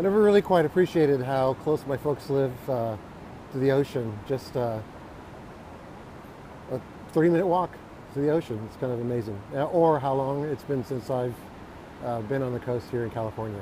I never really quite appreciated how close my folks live uh, to the ocean. Just uh, a three-minute walk to the ocean. It's kind of amazing. Uh, or how long it's been since I've uh, been on the coast here in California.